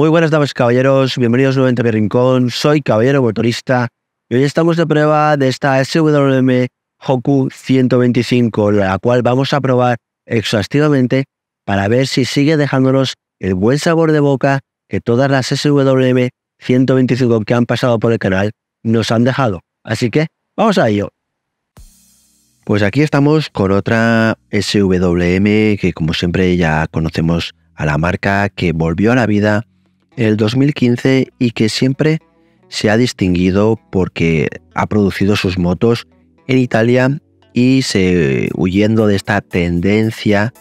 Muy buenas damas y caballeros, bienvenidos nuevamente a mi rincón. Soy Caballero Motorista y hoy estamos de prueba de esta SWM Hoku 125, la cual vamos a probar exhaustivamente para ver si sigue dejándonos el buen sabor de boca que todas las SWM 125 que han pasado por el canal nos han dejado. Así que vamos a ello. Pues aquí estamos con otra SWM que como siempre ya conocemos a la marca que volvió a la vida el 2015 y que siempre se ha distinguido porque ha producido sus motos en Italia y se huyendo de esta tendencia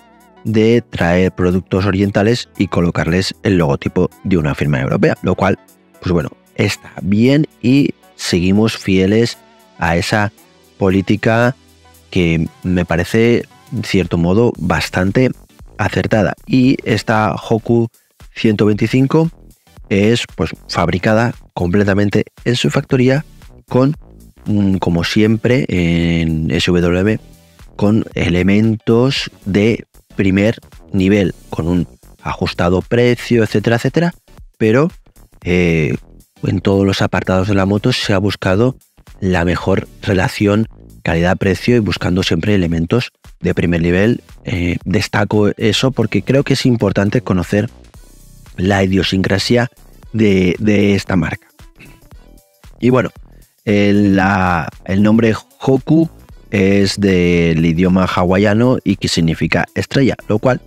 de traer productos orientales y colocarles el logotipo de una firma europea, lo cual, pues bueno, está bien y seguimos fieles a esa política que me parece, en cierto modo, bastante acertada. Y esta Hoku 125 es pues fabricada completamente en su factoría con, mm, como siempre en SWM, con elementos de primer nivel, con un ajustado precio, etcétera, etcétera, pero eh, en todos los apartados de la moto se ha buscado la mejor relación calidad-precio y buscando siempre elementos de primer nivel. Eh, destaco eso porque creo que es importante conocer la idiosincrasia de, esta marca. Y bueno, el, el nombre Hoku es del idioma hawaiano y que significa estrella, lo cual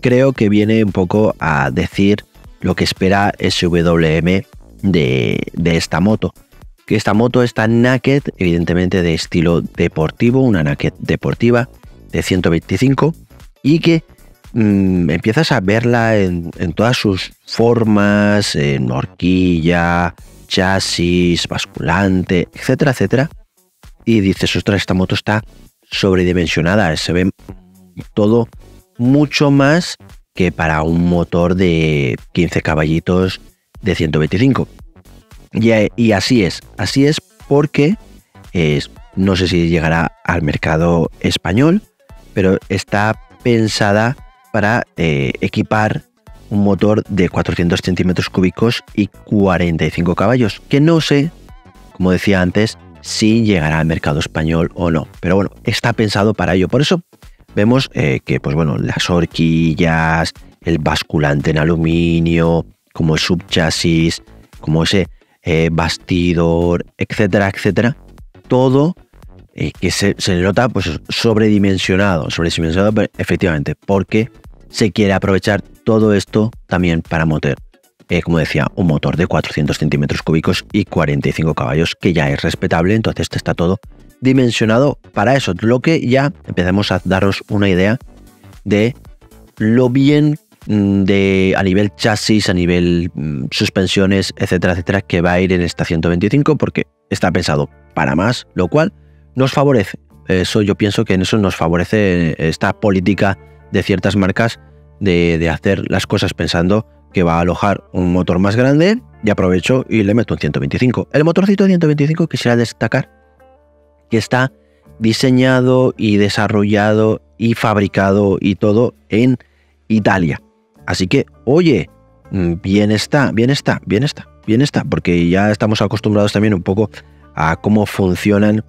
creo que viene un poco a decir lo que espera SWM de, de esta moto. Que esta moto está naked, evidentemente de estilo deportivo, una naked deportiva de 125 y que Mm, empiezas a verla en, todas sus formas, en horquilla, chasis, basculante, etcétera, etcétera. Y dices, ostras, esta moto está sobredimensionada, se ve todo mucho más que para un motor de 15 caballitos de 125. Y, y así es, así es porque es, no sé si llegará al mercado español, pero está pensada para eh, equipar un motor de 400 centímetros cúbicos y 45 caballos, que no sé, como decía antes, si llegará al mercado español o no. Pero bueno, está pensado para ello. Por eso vemos eh, que, pues bueno, las horquillas, el basculante en aluminio, como el subchasis, como ese eh, bastidor, etcétera, etcétera, todo que se, se, nota pues sobredimensionado, sobredimensionado efectivamente, porque se quiere aprovechar todo esto también para motor. Como decía, un motor de 400 centímetros cúbicos y 45 caballos, que ya es respetable, entonces está todo dimensionado para eso. Lo que ya empezamos a daros una idea de lo bien mm, de a nivel chasis, a nivel mm, suspensiones, etcétera, etcétera, que va a ir en esta 125 porque está pensado para más, lo cual nos favorece. Eso yo pienso que en eso nos favorece esta política de ciertas marcas de, hacer las cosas pensando que va a alojar un motor más grande y aprovecho y le meto un 125. El motorcito de 125 quisiera destacar que está diseñado y desarrollado y fabricado y todo en Italia. Así que, oye, mm, bien está, bien está, bien está, bien está, porque ya estamos acostumbrados también un poco a cómo funcionan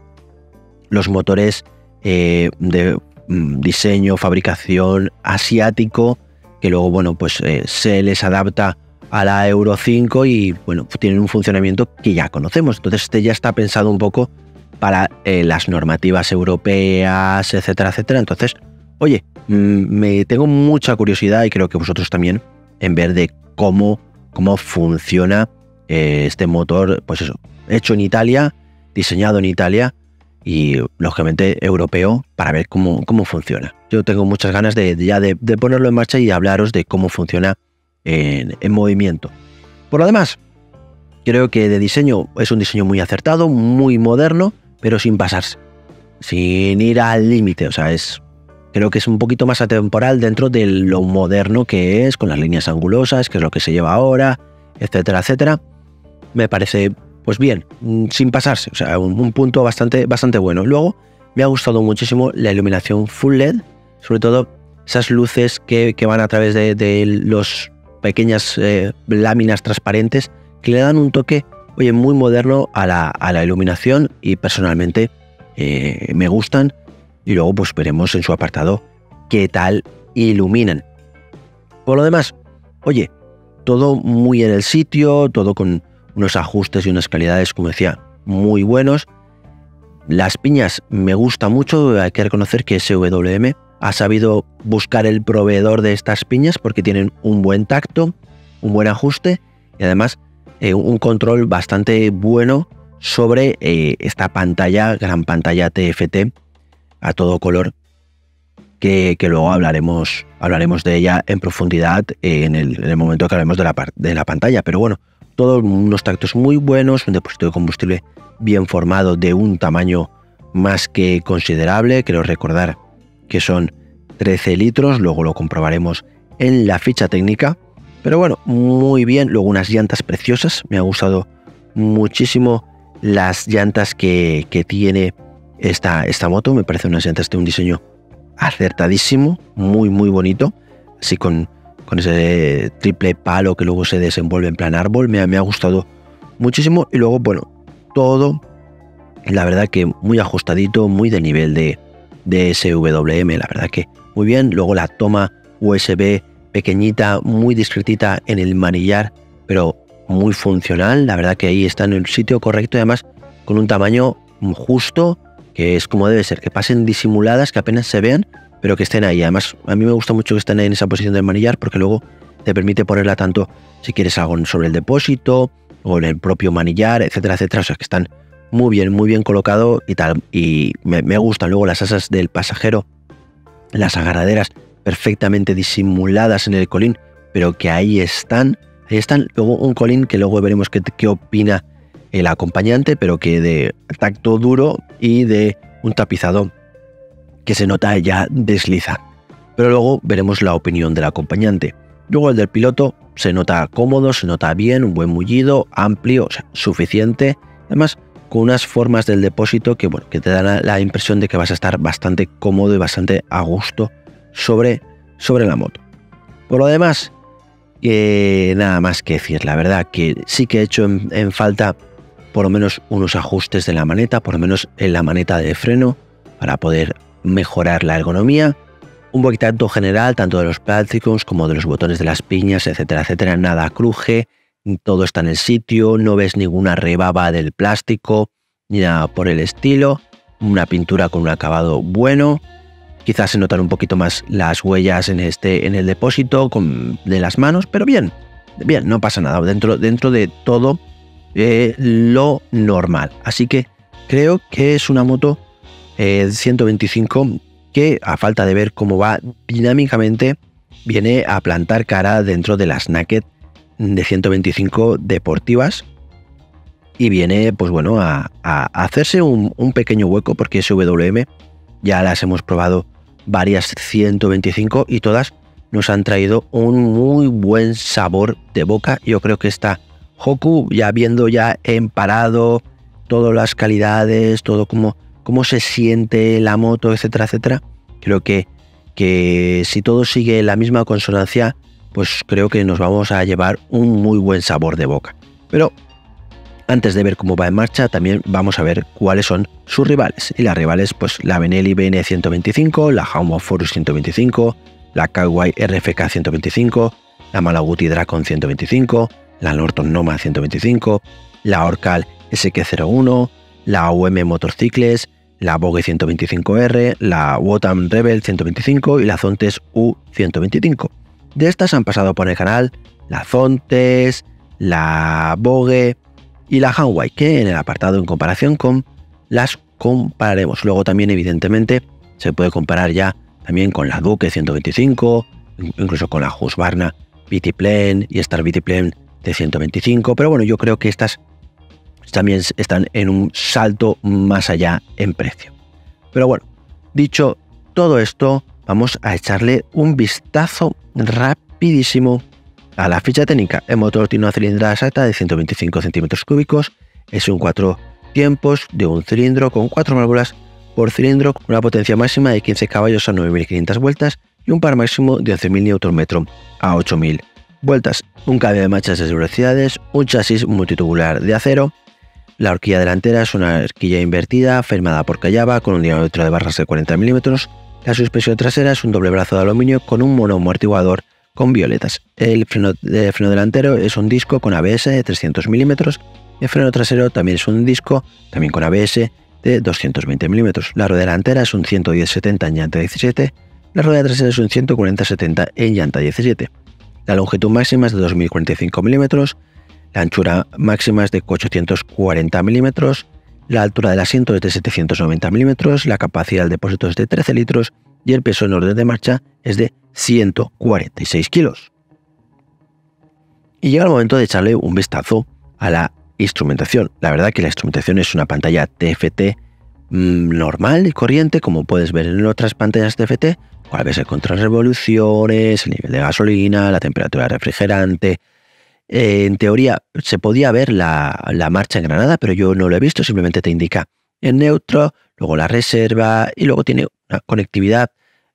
los motores eh, de diseño, fabricación asiático, que luego, bueno, pues eh, se les adapta a la Euro 5 y, bueno, tienen un funcionamiento que ya conocemos. Entonces, este ya está pensado un poco para eh, las normativas europeas, etcétera, etcétera. Entonces, oye, mm, me tengo mucha curiosidad y creo que vosotros también en ver de cómo, cómo funciona eh, este motor, pues eso, hecho en Italia, diseñado en Italia y lógicamente europeo para ver cómo, cómo funciona. Yo tengo muchas ganas de, ya de, ponerlo en marcha y hablaros de cómo funciona en, en, movimiento. Por lo demás, creo que de diseño es un diseño muy acertado, muy moderno, pero sin pasarse, sin ir al límite. O sea, es creo que es un poquito más atemporal dentro de lo moderno que es, con las líneas angulosas, que es lo que se lleva ahora, etcétera, etcétera. Me parece pues bien, mm, sin pasarse, o sea, un, punto bastante, bastante bueno. Luego, me ha gustado muchísimo la iluminación full LED, sobre todo esas luces que, van a través de, los pequeñas eh, láminas transparentes que le dan un toque, oye, muy moderno a la, iluminación y personalmente eh, me gustan. Y luego pues veremos en su apartado qué tal iluminan. Por lo demás, oye, todo muy en el sitio, todo con unos ajustes y unas calidades, como decía, muy buenos. Las piñas me gusta mucho, hay que reconocer que SWM ha sabido buscar el proveedor de estas piñas porque tienen un buen tacto, un buen ajuste y además eh, un control bastante bueno sobre eh, esta pantalla, gran pantalla TFT a todo color, que, luego hablaremos, hablaremos de ella en profundidad en el, momento que hablemos de la, de la pantalla. Pero bueno, todos unos tactos muy buenos, un depósito de combustible bien formado de un tamaño más que considerable. Quiero recordar que son 13 litros, luego lo comprobaremos en la ficha técnica. Pero bueno, muy bien, luego unas llantas preciosas, me ha gustado muchísimo las llantas que, tiene esta, esta moto, me parece unas llantas de un diseño acertadísimo, muy muy bonito, así con, con ese triple palo que luego se desenvuelve en plan árbol, me, ha gustado muchísimo y luego bueno, todo la verdad que muy ajustadito, muy de nivel de, de SWM, la verdad que muy bien. Luego la toma USB pequeñita, muy discretita en el manillar, pero muy funcional. La verdad que ahí está en el sitio correcto además con un tamaño justo, que es como debe ser, que pasen disimuladas, que apenas se vean, pero que estén ahí. Además, a mí me gusta mucho que estén en esa posición del manillar porque luego te permite ponerla tanto si quieres algo sobre el depósito o en el propio manillar, etcétera, etcétera. O sea, que están muy bien, muy bien colocado y tal. Y me, gustan luego las asas del pasajero, las agarraderas perfectamente disimuladas en el colín, pero que ahí están. Ahí están. Luego un colín que luego veremos qué, qué opina el acompañante, pero que de tacto duro y de un tapizado que se nota ya desliza. Pero luego veremos la opinión del acompañante. Luego el del piloto se nota cómodo, se nota bien, un buen mullido, amplio, suficiente. Además, con unas formas del depósito que, bueno, que te dan la, impresión de que vas a estar bastante cómodo y bastante a gusto sobre, sobre la moto. Por lo demás, nada más que decir, la verdad que sí que he hecho en, falta por lo menos unos ajustes de la maneta, por lo menos en la maneta de freno, para poder mejorar la ergonomía. Un poquito general, tanto de los plásticos como de los botones de las piñas, etcétera, etcétera. Nada cruje, todo está en el sitio, no ves ninguna rebaba del plástico, ni nada por el estilo, una pintura con un acabado bueno, quizás se notan un poquito más las huellas en, este, en el depósito de las manos, pero bien, bien, no pasa nada, dentro, dentro de todo eh, lo normal. Así que creo que es una moto 125 eh, que a falta de ver cómo va dinámicamente, viene a plantar cara dentro de las Naked de 125 deportivas. Y viene pues bueno a, hacerse un, pequeño hueco porque SWM ya las hemos probado varias 125 y todas nos han traído un muy buen sabor de boca. Yo creo que esta Hoku ya viendo ya emparado todas las calidades todo como cómo se siente la moto etcétera etcétera creo que que si todo sigue la misma consonancia pues creo que nos vamos a llevar un muy buen sabor de boca. Pero antes de ver cómo va en marcha, también vamos a ver cuáles son sus rivales. Y las rivales, pues la Benelli BN 125, la Haumo Forus 125, la Kawai RFK 125, la Malaguti Dracon 125, la Norton Noma 125, la Orcal SQ01, la UM Motorcycles, la Vogue 125R, la Wotam Rebel 125 y la Zontes U125. De estas han pasado por el canal la Zontes, la Vogue y la Hanway, que en el apartado en comparación con las compararemos. Luego también, evidentemente, se puede comparar ya también con la Duke 125, incluso con la Husqvarna BT y Star BT de 125. Pero bueno, yo creo que estas también están en un salto más allá en precio. Pero bueno, dicho todo esto, vamos a echarle un vistazo rapidísimo a la ficha técnica. El motor tiene una cilindrada exacta de 125 centímetros cúbicos, es un 4 tiempos de un cilindro con 4 válvulas por cilindro, una potencia máxima de 15 caballos a 9.500 vueltas y un par máximo de 11.000 Nm a 8.000 vueltas, un cambio de marchas de velocidades, un chasis multitubular de acero, la horquilla delantera es una horquilla invertida firmada por Callaba con un diámetro de barras de 40 milímetros. La suspensión trasera es un doble brazo de aluminio con un monoamortiguador con violetas. El freno, de freno delantero es un disco con ABS de 300 milímetros. El freno trasero también es un disco, también con ABS de 220 milímetros. La rueda delantera es un 110-70 en llanta 17. La rueda trasera es un 140-70 en llanta 17. La longitud máxima es de 2045 milímetros la anchura máxima es de 840 milímetros, la altura del asiento es de 790 milímetros, la capacidad del depósito es de 13 litros y el peso en orden de marcha es de 146 kilos. Y llega el momento de echarle un vistazo a la instrumentación. La verdad que la instrumentación es una pantalla TFT mm, normal y corriente, como puedes ver en otras pantallas TFT, cuál ves el control revoluciones, el nivel de gasolina, la temperatura refrigerante, eh, en teoría se podía ver la, marcha en Granada, pero yo no lo he visto, simplemente te indica en neutro, luego la reserva y luego tiene una conectividad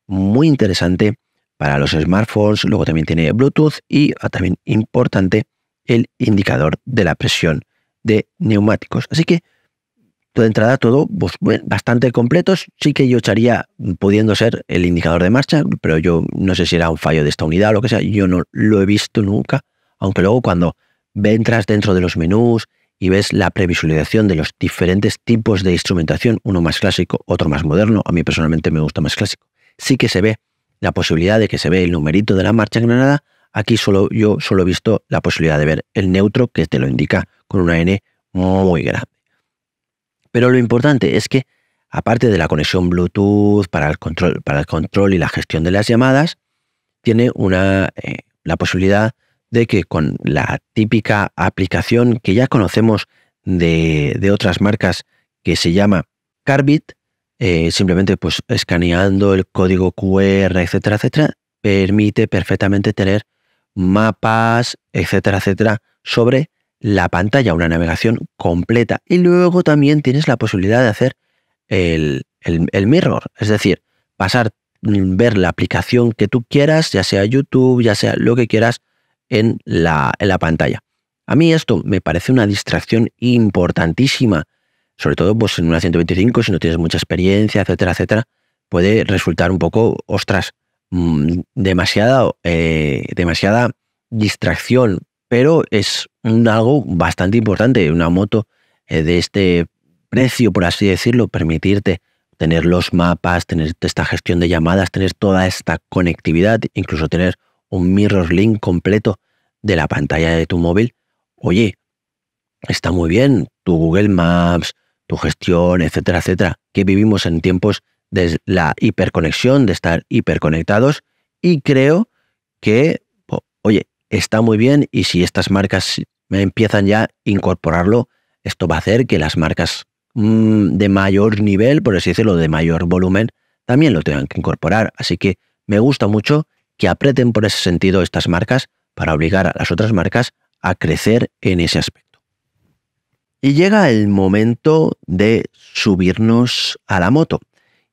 muy interesante para los smartphones, luego también tiene Bluetooth y ah, también importante el indicador de la presión de neumáticos. Así que de entrada todo pues, bastante completos. Sí que yo echaría pudiendo ser el indicador de marcha, pero yo no sé si era un fallo de esta unidad o lo que sea. Yo no lo he visto nunca aunque luego cuando entras dentro de los menús y ves la previsualización de los diferentes tipos de instrumentación, uno más clásico, otro más moderno, a mí personalmente me gusta más clásico, sí que se ve la posibilidad de que se ve el numerito de la marcha en Granada, aquí solo yo solo he visto la posibilidad de ver el neutro que te lo indica con una N muy grande. Pero lo importante es que aparte de la conexión Bluetooth para el control, para el control y la gestión de las llamadas, tiene una, eh, la posibilidad de que con la típica aplicación que ya conocemos de, otras marcas que se llama Carbit, eh, simplemente pues escaneando el código QR, etcétera, etcétera, permite perfectamente tener mapas, etcétera, etcétera, sobre la pantalla, una navegación completa. Y luego también tienes la posibilidad de hacer el, el mirror, es decir, pasar, ver la aplicación que tú quieras, ya sea YouTube, ya sea lo que quieras, en la, en la pantalla. A mí esto me parece una distracción importantísima, sobre todo pues, en una 125, si no tienes mucha experiencia, etcétera, etcétera, puede resultar un poco, ostras, mm, demasiada, eh, demasiada distracción, pero es algo bastante importante. Una moto eh, de este precio, por así decirlo, permitirte tener los mapas, tener esta gestión de llamadas, tener toda esta conectividad, incluso tener un mirror link completo de la pantalla de tu móvil, oye, está muy bien tu Google Maps, tu gestión, etcétera, etcétera, que vivimos en tiempos de la hiperconexión, de estar hiperconectados, y creo que, oye, está muy bien y si estas marcas empiezan ya a incorporarlo, esto va a hacer que las marcas mm, de mayor nivel, por así decirlo, de mayor volumen, también lo tengan que incorporar. Así que me gusta mucho que aprieten por ese sentido estas marcas para obligar a las otras marcas a crecer en ese aspecto. Y llega el momento de subirnos a la moto.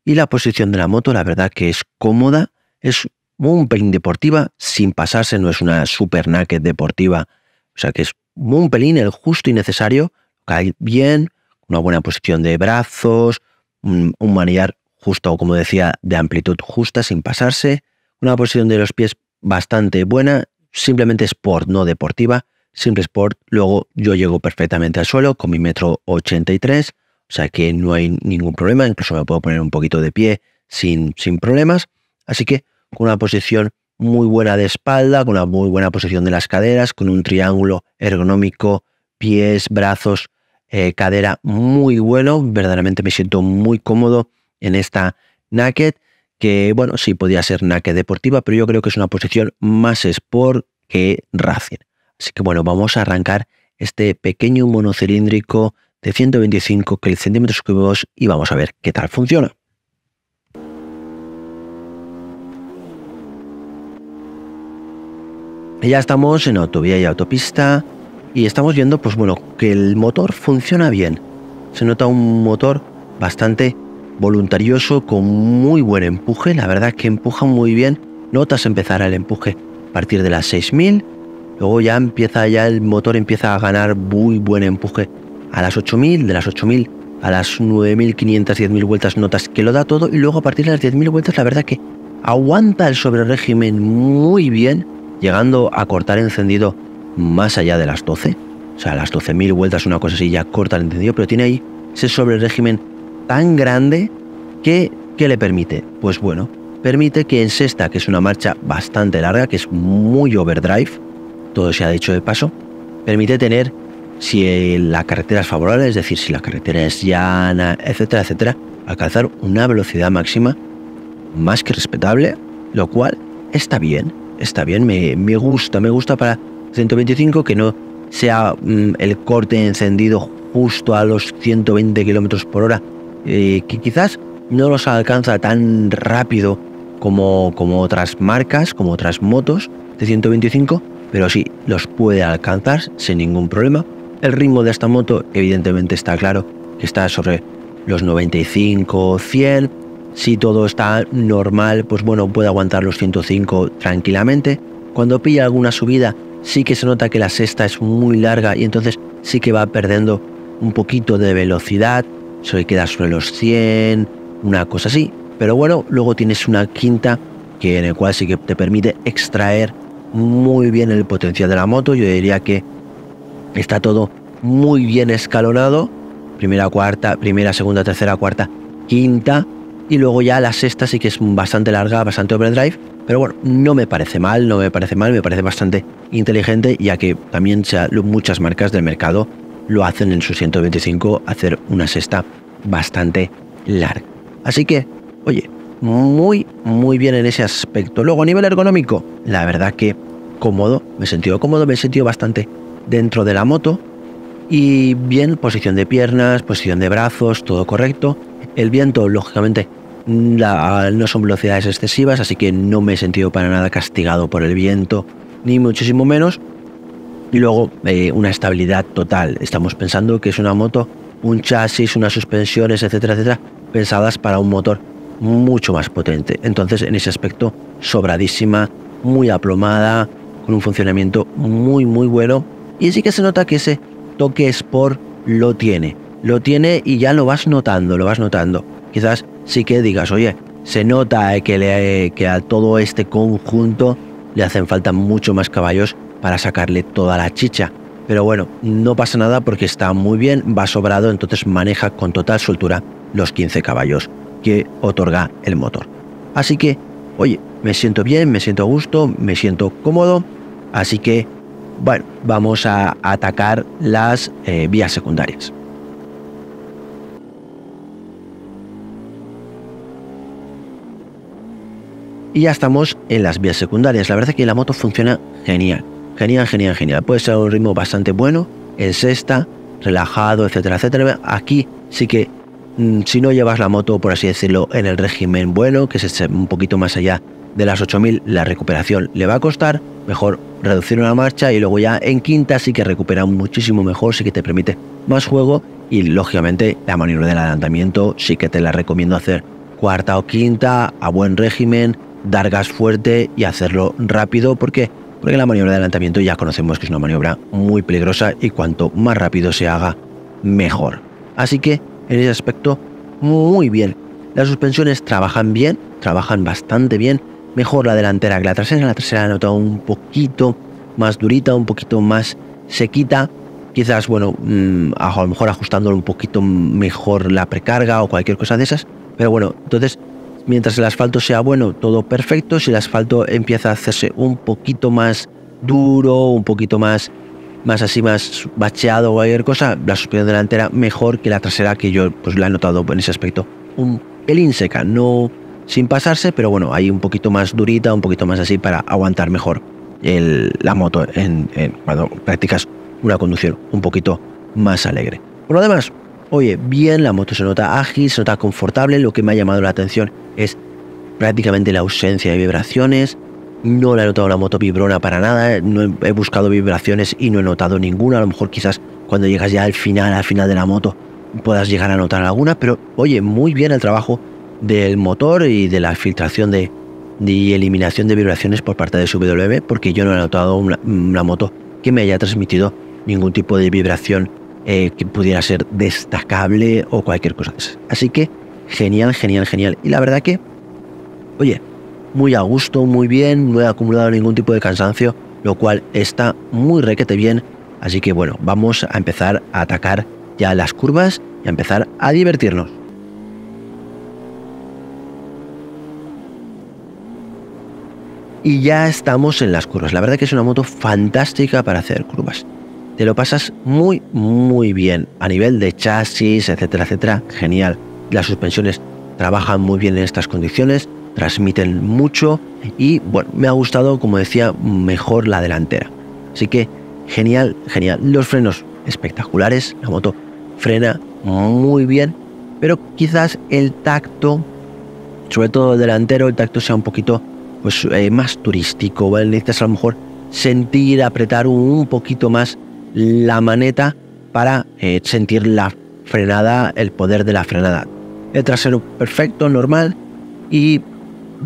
Y la posición de la moto, la verdad que es cómoda, es un pelín deportiva, sin pasarse, no es una super naked deportiva, o sea que es un pelín el justo y necesario, cae bien, una buena posición de brazos, un, un manillar justo, como decía, de amplitud justa, sin pasarse, una posición de los pies bastante buena, simplemente sport, no deportiva, simple sport. Luego yo llego perfectamente al suelo con mi metro 83, o sea que no hay ningún problema, incluso me puedo poner un poquito de pie sin, sin problemas. Así que con una posición muy buena de espalda, con una muy buena posición de las caderas, con un triángulo ergonómico, pies, brazos, eh, cadera muy bueno. Verdaderamente me siento muy cómodo en esta naked que bueno, sí podía ser naque deportiva, pero yo creo que es una posición más sport que racing. Así que bueno, vamos a arrancar este pequeño monocilíndrico de 125 centímetros cúbicos y vamos a ver qué tal funciona. ya estamos en autovía y autopista y estamos viendo pues bueno que el motor funciona bien. Se nota un motor bastante voluntarioso con muy buen empuje, la verdad que empuja muy bien, notas empezar el empuje a partir de las 6000, Luego ya empieza, ya el motor empieza a ganar muy buen empuje a las 8000, de las 8000 a las 9500, 10000 vueltas notas que lo da todo. Y luego a partir de las 10000 vueltas la verdad que aguanta el sobre régimen muy bien, llegando a cortar encendido más allá de las 12. O sea, las 12.000 vueltas, una cosa así, ya corta el encendido, pero tiene ahí ese sobre régimen tan grande que, le permite, pues bueno, permite que en sexta, que es una marcha bastante larga, que es muy overdrive, todo se ha dicho de paso, permite tener, si la carretera es favorable, es decir, si la carretera es llana, etcétera, etcétera, alcanzar una velocidad máxima más que respetable, lo cual está bien, está bien, me, me gusta, me gusta para 125 que no sea mm, el corte encendido justo a los 120 kilómetros por hora, eh, que quizás no los alcanza tan rápido como, como otras marcas, como otras motos de 125, pero sí los puede alcanzar sin ningún problema. El ritmo de esta moto evidentemente está claro que está sobre los 95, 100. Si todo está normal, pues bueno, puede aguantar los 105 tranquilamente. Cuando pilla alguna subida, sí que se nota que la sexta es muy larga y entonces sí que va perdiendo un poquito de velocidad. Se queda sobre los 100, una cosa así. Pero bueno, luego tienes una quinta que en el cual sí que te permite extraer muy bien el potencial de la moto. Yo diría que está todo muy bien escalonado. Primera, cuarta, primera, segunda, tercera, cuarta, quinta. Y luego ya la sexta sí que es bastante larga, bastante overdrive. Pero bueno, no me parece mal, no me parece mal, me parece bastante inteligente, ya que también muchas marcas del mercado lo hacen en su 125, hacer una sexta bastante larga. Así que, oye, muy, muy bien en ese aspecto. Luego, a nivel ergonómico, la verdad que cómodo, me he sentido cómodo, me he sentido bastante dentro de la moto. Y bien, posición de piernas, posición de brazos, todo correcto. El viento, lógicamente, no son velocidades excesivas, así que no me he sentido para nada castigado por el viento, ni muchísimo menos. Y luego, eh, una estabilidad total. Estamos pensando que es una moto, un chasis, unas suspensiones, etcétera, etcétera, pensadas para un motor mucho más potente. Entonces, en ese aspecto, sobradísima, muy aplomada, con un funcionamiento muy, muy bueno. Y sí que se nota que ese toque Sport lo tiene. Lo tiene y ya lo vas notando, lo vas notando. Quizás sí que digas, oye, se nota que, le, que a todo este conjunto le hacen falta mucho más caballos para sacarle toda la chicha. Pero bueno, no pasa nada porque está muy bien, va sobrado, entonces maneja con total soltura los 15 caballos que otorga el motor. Así que, oye, me siento bien, me siento a gusto, me siento cómodo, así que, bueno, vamos a atacar las eh, vías secundarias. Y ya estamos en las vías secundarias. La verdad es que la moto funciona genial. Genial, genial, genial. Puede ser un ritmo bastante bueno, en sexta, relajado, etcétera, etcétera. Aquí sí que Mm, si no llevas la moto, por así decirlo, en el régimen bueno, que es un poquito más allá de las 8000, la recuperación le va a costar, mejor reducir una marcha y luego ya en quinta sí que recupera muchísimo mejor, sí que te permite más juego y lógicamente la maniobra del adelantamiento sí que te la recomiendo hacer cuarta o quinta a buen régimen, dar gas fuerte y hacerlo rápido porque porque la maniobra de adelantamiento ya conocemos que es una maniobra muy peligrosa y cuanto más rápido se haga, mejor. Así que en ese aspecto muy bien. Las suspensiones trabajan bien, trabajan bastante bien. Mejor la delantera que la trasera. La trasera la notado un poquito más durita, un poquito más sequita. Quizás, bueno, mm, a lo mejor ajustándolo un poquito mejor la precarga o cualquier cosa de esas. Pero bueno, entonces, mientras el asfalto sea bueno, todo perfecto. Si el asfalto empieza a hacerse un poquito más duro, un poquito más más así, más bacheado o cualquier cosa, la suspensión delantera mejor que la trasera, que yo pues la he notado en ese aspecto. Un pelín seca, no sin pasarse, pero bueno, hay un poquito más durita, un poquito más así para aguantar mejor la moto en, cuando practicas una conducción un poquito más alegre. Por lo demás, oye, bien, la moto se nota ágil, se nota confortable, lo que me ha llamado la atención es prácticamente la ausencia de vibraciones, no le he notado la moto vibrona para nada, no he, buscado vibraciones y no he notado ninguna. A lo mejor quizás cuando llegas ya al final, al final de la moto, puedas llegar a notar alguna, pero oye, muy bien el trabajo del motor y de la filtración de, de eliminación de vibraciones por parte de su WM, porque yo no he notado una, moto que me haya transmitido ningún tipo de vibración eh, que pudiera ser destacable o cualquier cosa Así que genial, genial, genial. Y la verdad que, oye, muy a gusto, muy bien, no he acumulado ningún tipo de cansancio, lo cual está muy requete bien. Así que bueno, vamos a empezar a atacar ya las curvas y a empezar a divertirnos. Y ya estamos en las curvas. La verdad que es una moto fantástica para hacer curvas. Te lo pasas muy, muy bien. A nivel de chasis, etcétera, etcétera. Genial. Las suspensiones trabajan muy bien en estas condiciones. Transmiten mucho. Y bueno, me ha gustado, como decía, mejor la delantera. Así que genial, genial. Los frenos espectaculares. La moto frena muy bien. Pero quizás el tacto, sobre todo el delantero, el tacto sea un poquito pues, eh, más turístico, ¿vale? Necesitas a lo mejor sentir, apretar un, poquito más la maneta para eh, sentir la frenada, el poder de la frenada. El trasero perfecto, normal, y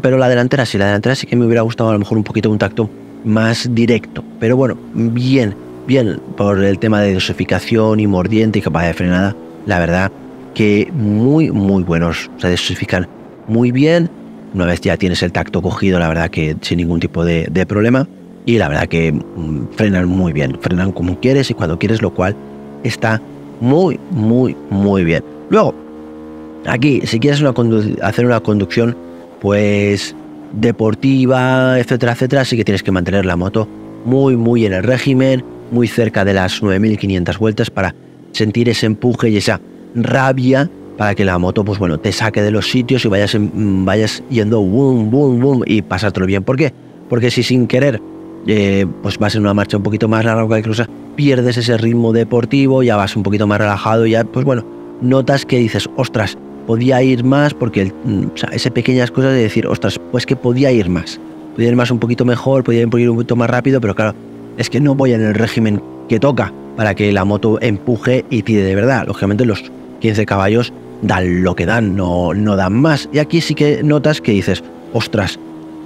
pero la delantera sí, la delantera sí que me hubiera gustado a lo mejor un poquito un tacto más directo. Pero bueno, bien, bien por el tema de dosificación y mordiente y capacidad de frenada. La verdad que muy, muy buenos. Se dosifican muy bien una vez ya tienes el tacto cogido, la verdad que sin ningún tipo de, problema. Y la verdad que mm, frenan muy bien, frenan como quieres y cuando quieres, lo cual está muy, muy, muy bien. Luego, aquí, si quieres hacer una conducción, pues deportiva, etcétera, etcétera, sí que tienes que mantener la moto muy, muy en el régimen, muy cerca de las 9500 vueltas para sentir ese empuje y esa rabia para que la moto, pues bueno, te saque de los sitios y vayas, vayas yendo boom, boom, boom y pasártelo bien. ¿Por qué? Porque si sin querer eh, pues vas en una marcha un poquito más larga que cosa, pierdes ese ritmo deportivo, ya vas un poquito más relajado, ya, pues bueno, notas que dices, ostras, podía ir más, porque mm, sea, ese pequeñas cosas de decir, ostras, pues que podía ir más, podía ir más un poquito mejor, podía ir un poquito más rápido, pero claro, es que no voy en el régimen que toca para que la moto empuje y tire de verdad. Lógicamente los 15 caballos dan lo que dan, no, no dan más. Y aquí sí que notas que dices, ostras,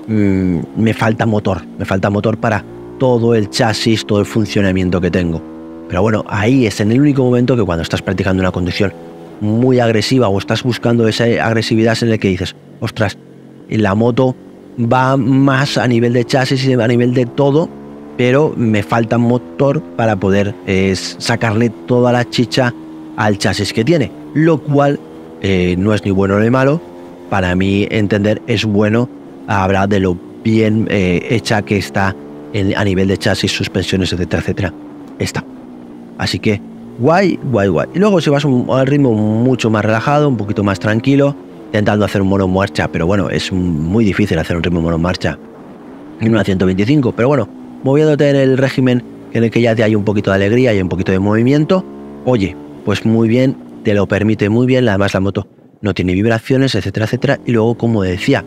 mm, me falta motor, me falta motor para todo el chasis, todo el funcionamiento que tengo. Pero bueno, ahí es en el único momento que cuando estás practicando una condición muy agresiva o estás buscando esa agresividad en el que dices, ostras, la moto va más a nivel de chasis y a nivel de todo, pero me falta motor para poder eh, sacarle toda la chicha al chasis que tiene lo cual eh, no es ni bueno ni malo. Para mí entender es bueno, hablar de lo bien eh, hecha que está a nivel de chasis, suspensiones, etcétera, etcétera. Está. Así que guay, guay, guay. Y luego si vas al ritmo mucho más relajado, un poquito más tranquilo, intentando hacer un mono marcha, pero bueno, es muy difícil hacer un ritmo mono marcha en una 125, pero bueno, moviéndote en el régimen en el que ya te hay un poquito de alegría y un poquito de movimiento, oye, pues muy bien te lo permite muy bien, además la moto no tiene vibraciones, etcétera, etcétera. Y luego, como decía,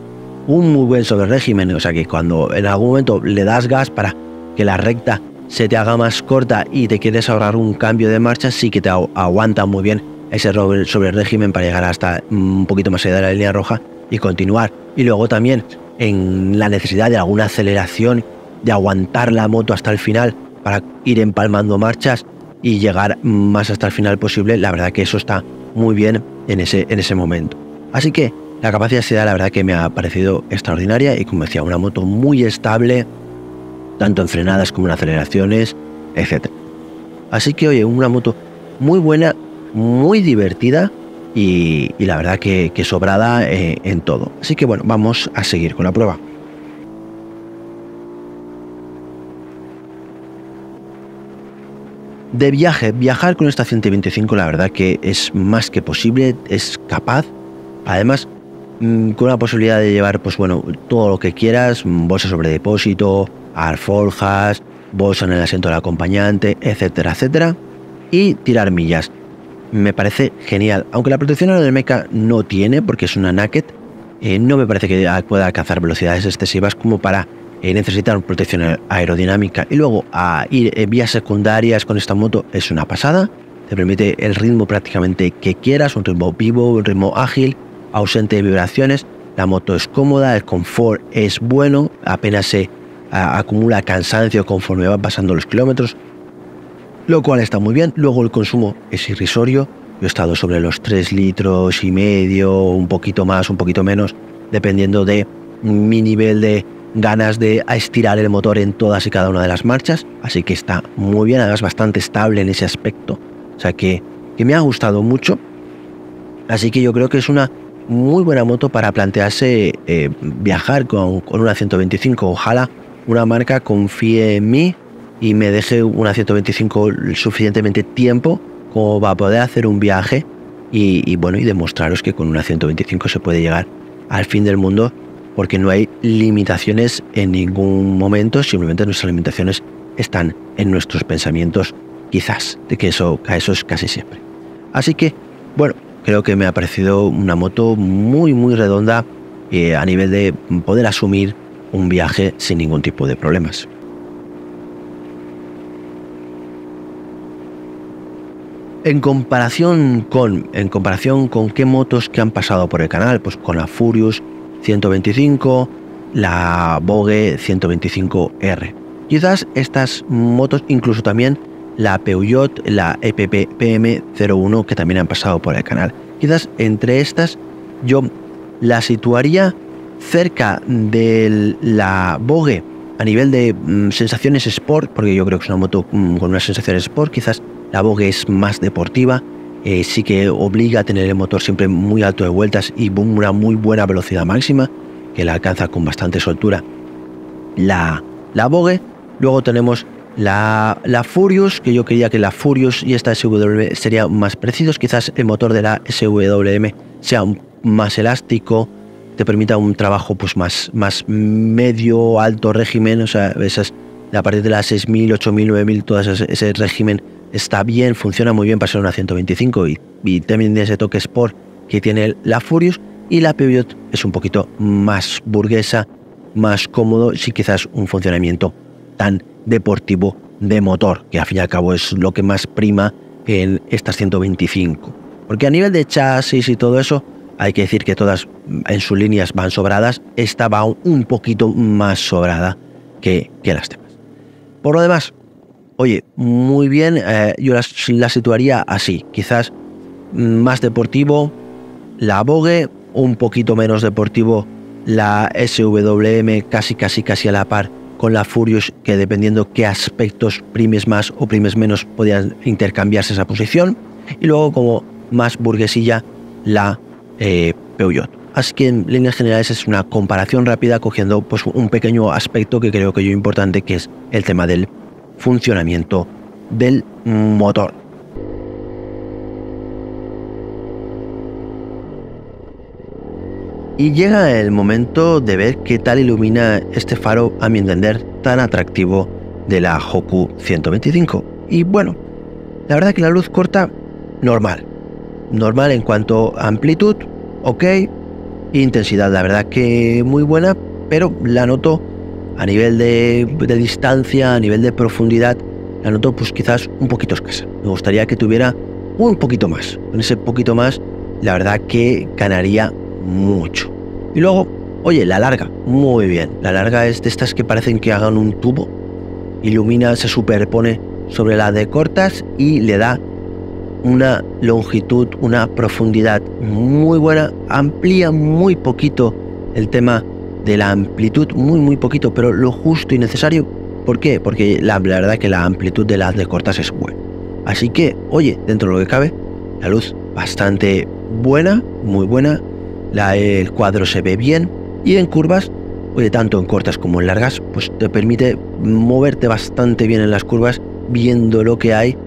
un muy buen sobre régimen, o sea que cuando en algún momento le das gas para que la recta se te haga más corta y te quieres ahorrar un cambio de marcha, sí que te aguanta muy bien ese sobre régimen para llegar hasta un poquito más allá de la línea roja y continuar. Y luego también en la necesidad de alguna aceleración, de aguantar la moto hasta el final para ir empalmando marchas, y llegar más hasta el final posible, la verdad que eso está muy bien en ese, en ese momento. Así que la capacidad la verdad que me ha parecido extraordinaria y como decía, una moto muy estable, tanto en frenadas como en aceleraciones, etc. Así que oye, una moto muy buena, muy divertida y, la verdad que, sobrada eh, en todo. Así que bueno, vamos a seguir con la prueba. De viaje, viajar con esta 125 la verdad que es más que posible, es capaz. Además, con la posibilidad de llevar, pues bueno, todo lo que quieras, mm, bolsa sobre depósito, alforjas, bolsa en el asiento del acompañante, etcétera, etcétera. Y tirar millas. Me parece genial. Aunque la protección aerodinámica no tiene, porque es una naked, eh, no me parece que pueda alcanzar velocidades excesivas como para eh, necesitar protección aerodinámica y luego a ir en vías secundarias con esta moto es una pasada. Te permite el ritmo prácticamente que quieras, un ritmo vivo, un ritmo ágil, ausente de vibraciones. la moto es cómoda, el confort es bueno, apenas se acumula cansancio conforme va pasando los kilómetros, lo cual está muy bien. Luego el consumo es irrisorio. Yo he estado sobre los 3 litros y medio, un poquito más, un poquito menos, dependiendo de mi nivel de ganas de estirar el motor en todas y cada una de las marchas. Así que está muy bien, además bastante estable en ese aspecto. O sea que, que me ha gustado mucho. Así que yo creo que es una muy buena moto para plantearse eh, viajar con, con una 125. Ojalá una marca confíe en mí y me deje una 125 suficientemente tiempo como para poder hacer un viaje y, bueno y demostraros que con una 125 se puede llegar al fin del mundo porque no hay limitaciones en ningún momento simplemente nuestras limitaciones están en nuestros pensamientos quizás de que eso eso es casi siempre así que bueno creo que me ha parecido una moto muy muy redonda eh, a nivel de poder asumir un viaje sin ningún tipo de problemas. En comparación con, en comparación con qué motos que han pasado por el canal, pues con la Furious 125, la Vogue 125R. Quizás estas motos, incluso también la Peugeot, la EPP PM01, que también han pasado por el canal. Quizás entre estas yo la situaría cerca de la Vogue a nivel de mm, sensaciones sport, porque yo creo que es una moto mm, con unas sensaciones sport, quizás la Vogue es más deportiva, eh, sí que obliga a tener el motor siempre muy alto de vueltas y una muy buena velocidad máxima, que la alcanza con bastante soltura la, la Vogue. Luego tenemos la, la Furious, que yo quería que la Furious y esta SWM serían más precisos, quizás el motor de la SWM sea más elástico, te permita un trabajo pues más, más medio, alto régimen, o sea, esas, a partir de las 6.000, 8.000, 9.000, todo ese, régimen está bien, funciona muy bien para ser una 125 y, y también ese toque sport que tiene la Furious y la Peugeot es un poquito más burguesa, más cómodo, sí quizás un funcionamiento tan deportivo de motor, que al fin y al cabo es lo que más prima en estas 125. Porque a nivel de chasis y todo eso, hay que decir que todas en sus líneas van sobradas. Esta va un poquito más sobrada que, que las demás. Por lo demás, oye, muy bien, eh, yo la situaría así. Quizás más deportivo la Vogue, un poquito menos deportivo la SWM, casi, casi, casi a la par con la Furious, que dependiendo qué aspectos primes más o primes menos, podían intercambiarse esa posición. Y luego, como más burguesilla, la eh, Peugeot. Así que en líneas generales es una comparación rápida cogiendo pues, un pequeño aspecto que creo que yo importante que es el tema del funcionamiento del motor. Y llega el momento de ver qué tal ilumina este faro, a mi entender, tan atractivo de la Hoku 125. Y bueno, la verdad que la luz corta, normal normal en cuanto a amplitud, ok, intensidad, la verdad que muy buena, pero la noto a nivel de, distancia, a nivel de profundidad, la noto pues quizás un poquito escasa. Me gustaría que tuviera un poquito más. Con ese poquito más, la verdad que ganaría mucho. Y luego, oye, la larga, muy bien. La larga es de estas que parecen que hagan un tubo. Ilumina, se superpone sobre la de cortas y le da una longitud, una profundidad muy buena, amplía muy poquito el tema de la amplitud, muy muy poquito, pero lo justo y necesario. ¿Por qué? Porque la, verdad que la amplitud de las de cortas es buena. Así que, oye, dentro de lo que cabe, la luz bastante buena, muy buena, la, el cuadro se ve bien y en curvas, oye, tanto en cortas como en largas, pues te permite moverte bastante bien en las curvas viendo lo que hay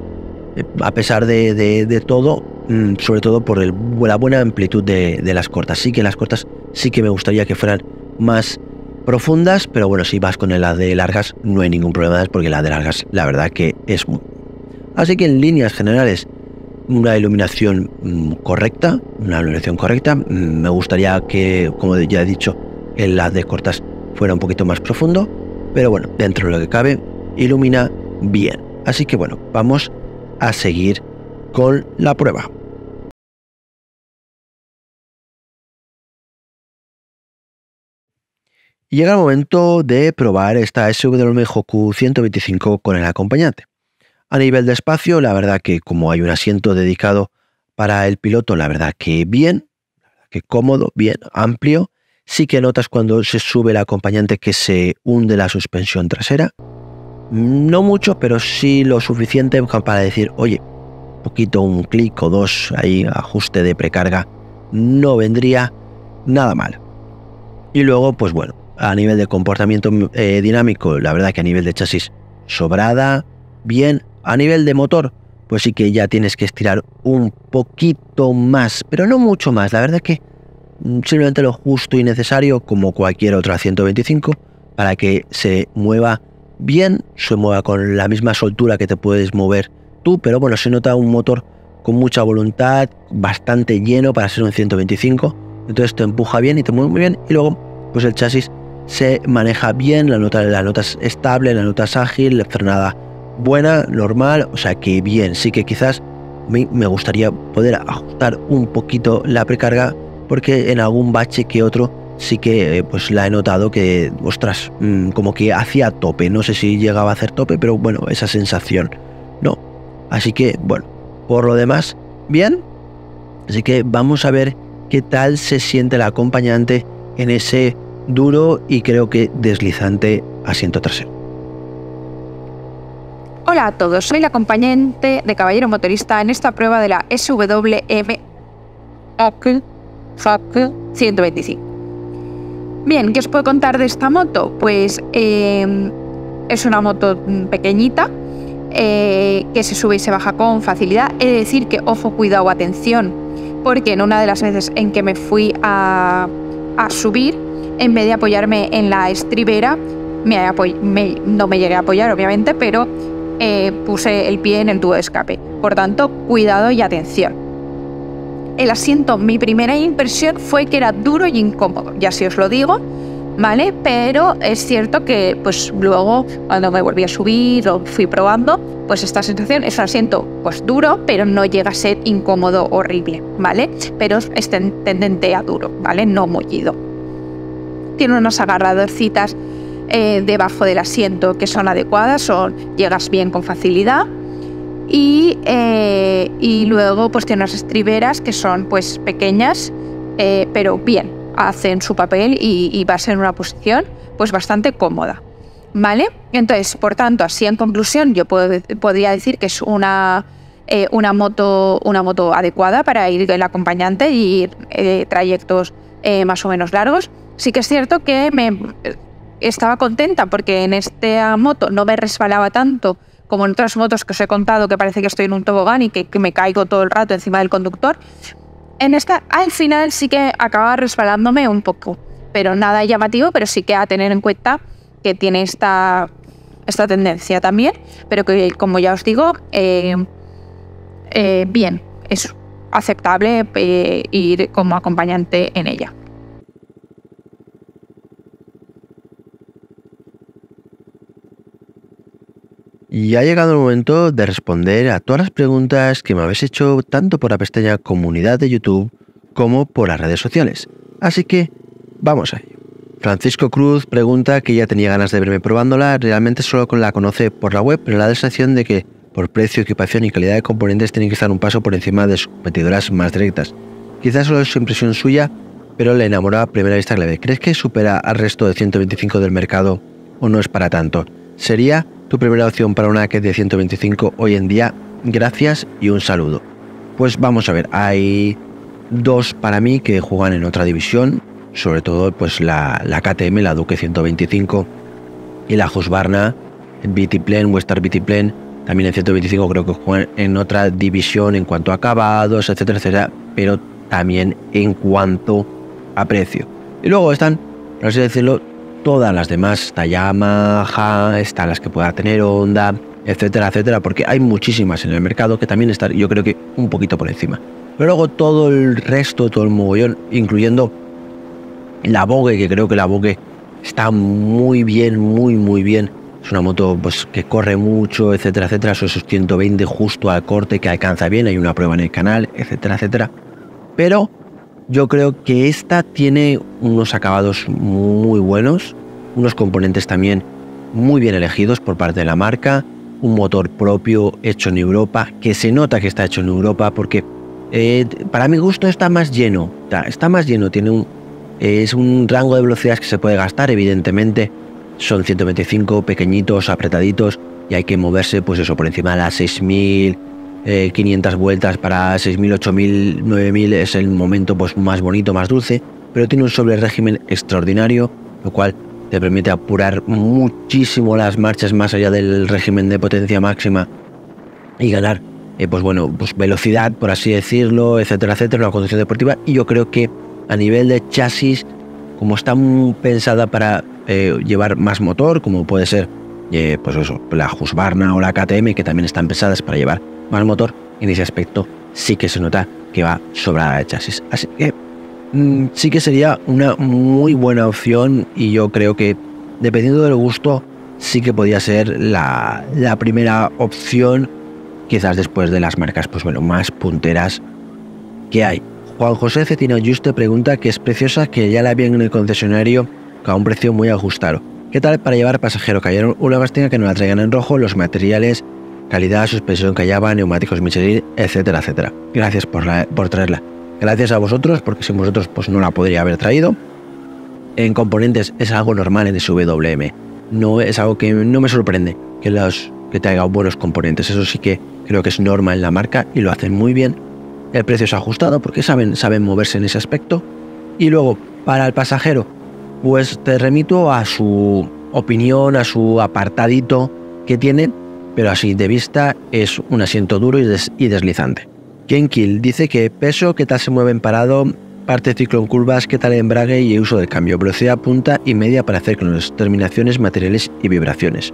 a pesar de, todo, mm, sobre todo por la buena amplitud de, las cortas. Sí que las cortas sí que me gustaría que fueran más profundas, pero bueno, si vas con la de largas no hay ningún problema porque la de largas la verdad que es muy... Así que en líneas generales, una iluminación mm, correcta, una iluminación correcta. Mm, me gustaría que, como ya he dicho, en las de cortas fuera un poquito más profundo, pero bueno, dentro de lo que cabe, ilumina bien. Así que bueno, vamos a seguir con la prueba. Llega el momento de probar esta SW Hoku 125 con el acompañante. A nivel de espacio, la verdad que como hay un asiento dedicado para el piloto, la verdad que bien, que cómodo, bien, amplio. Sí que notas cuando se sube el acompañante que se hunde la suspensión trasera. No mucho, pero sí lo suficiente para decir, oye, poquito un clic o dos ahí, ajuste de precarga, no vendría nada mal. Y luego, pues bueno, a nivel de comportamiento eh, dinámico, la verdad que a nivel de chasis, sobrada, bien, a nivel de motor, pues sí que ya tienes que estirar un poquito más, pero no mucho más. La verdad es que mm, simplemente lo justo y necesario, como cualquier otra 125, para que se mueva bien, se mueva con la misma soltura que te puedes mover tú, pero bueno, se nota un motor con mucha voluntad, bastante lleno para ser un 125, entonces te empuja bien y te mueve muy bien, y luego pues el chasis se maneja bien, la nota, la nota es estable, la nota es ágil, la frenada buena, normal, o sea que bien, sí que quizás me, me gustaría poder ajustar un poquito la precarga porque en algún bache que otro sí que eh, pues la he notado que, ostras, mm, como que hacía tope, no sé si llegaba a hacer tope, pero bueno, esa sensación, no. Así que bueno, por lo demás, bien. Así que vamos a ver qué tal se siente el acompañante en ese duro y creo que deslizante asiento trasero. Hola a todos, soy la acompañante de Caballero Motorista en esta prueba de la SWM 125. Bien, ¿qué os puedo contar de esta moto? Pues eh, es una moto pequeñita eh, que se sube y se baja con facilidad. He de decir que, ojo, cuidado, atención, porque en una de las veces en que me fui a, subir, en vez de apoyarme en la estribera, no me llegué a apoyar, obviamente, pero eh, puse el pie en el tubo de escape. Por tanto, cuidado y atención. El asiento, mi primera impresión fue que era duro y incómodo, ya si os lo digo, ¿vale? Pero es cierto que pues luego cuando me volví a subir o fui probando, pues esta sensación es un asiento pues duro, pero no llega a ser incómodo, horrible, ¿vale? Pero es tendente a duro, ¿vale? No mullido. Tiene unas agarradorcitas eh, debajo del asiento que son adecuadas, son, llegas bien con facilidad. Y, eh, y luego pues tiene unas estriberas que son pues pequeñas, eh, pero bien, hacen su papel y, y vas en una posición pues bastante cómoda. ¿Vale? Entonces, por tanto, así en conclusión, yo podría decir que es una, una, moto, una moto adecuada para ir el acompañante y ir trayectos más o menos largos. Sí que es cierto que me estaba contenta porque en esta moto no me resbalaba tanto como en otras motos que os he contado que parece que estoy en un tobogán y que, me caigo todo el rato encima del conductor. En esta, al final sí que acaba resbalándome un poco, pero nada llamativo, pero sí que a tener en cuenta que tiene esta, esta tendencia también, pero que como ya os digo, eh, eh, bien, es aceptable eh, ir como acompañante en ella. Y ha llegado el momento de responder a todas las preguntas que me habéis hecho tanto por la pestaña comunidad de YouTube como por las redes sociales. Así que vamos a ello. Francisco Cruz pregunta que ya tenía ganas de verme probándola, realmente solo la conoce por la web, pero la sensación de que por precio, equipación y calidad de componentes tiene que estar un paso por encima de sus competidoras más directas. Quizás solo es su impresión suya, pero le enamoró a primera vista clave. ¿Crees que supera al resto de 125 del mercado o no es para tanto? Sería tu primera opción para una de 125 hoy en día. Gracias y un saludo. Pues vamos a ver, hay dos para mí que juegan en otra división, sobre todo pues la, la KTM, la Duque 125 y la Husqvarna, BT Plan, Western BT Plan, también en 125 creo que juegan en otra división en cuanto a acabados, etcétera, etcétera, pero también en cuanto a precio. Y luego están, por así decirlo, todas las demás, está Yamaha, están las que pueda tener Honda, etcétera, etcétera, porque hay muchísimas en el mercado que también están, yo creo que un poquito por encima. Pero luego todo el resto, todo el mogollón, incluyendo la Vogue, que creo que la Vogue está muy bien, muy, muy bien. Es una moto pues, que corre mucho, etcétera, etcétera. Esos 120 justo al corte que alcanza bien. Hay una prueba en el canal, etcétera, etcétera. Pero yo creo que esta tiene unos acabados muy buenos, unos componentes también muy bien elegidos por parte de la marca, un motor propio hecho en Europa, que se nota que está hecho en Europa porque eh, para mi gusto está más lleno, está, más lleno, tiene un, es un rango de velocidades que se puede gastar, evidentemente, son 125 pequeñitos, apretaditos, y hay que moverse, pues eso, por encima de las 6.500 eh, vueltas para 6.000, 8.000, 9.000 es el momento pues, más bonito, más dulce, pero tiene un sobre régimen extraordinario, lo cual te permite apurar muchísimo las marchas más allá del régimen de potencia máxima y ganar, eh, pues bueno, pues velocidad, por así decirlo, etcétera, etcétera, una conducción deportiva. Y yo creo que a nivel de chasis, como está pensada para eh, llevar más motor, como puede ser, eh, pues eso, la Husqvarna o la KTM, que también están pensadas para llevar más motor, en ese aspecto sí que se nota que va sobrada de chasis. Así que Mm, sí que sería una muy buena opción y yo creo que dependiendo del gusto sí que podría ser la, primera opción quizás después de las marcas pues bueno más punteras que hay. Juan José Cetina Juste pregunta que es preciosa que ya la habían en el concesionario a un precio muy ajustado. ¿Qué tal para llevar pasajero? Cayeron una bastinga que no la traigan en rojo, los materiales, calidad, suspensión lleva, neumáticos Michelin, etcétera, etcétera. Gracias por, por traerla. Gracias a vosotros, porque sin vosotros pues no la podría haber traído. En componentes es algo normal en SWM. No es algo que no me sorprende que los que traiga buenos componentes. Eso sí que creo que es normal en la marca y lo hacen muy bien. El precio es ajustado porque saben, saben moverse en ese aspecto. Y luego, para el pasajero, pues te remito a su opinión, a su apartadito que tiene, pero así de vista es un asiento duro y deslizante. Kenkil dice que peso, qué tal se mueve en parado, parte ciclo en curvas, qué tal embrague y uso de cambio, velocidad punta y media para hacer las terminaciones, materiales y vibraciones.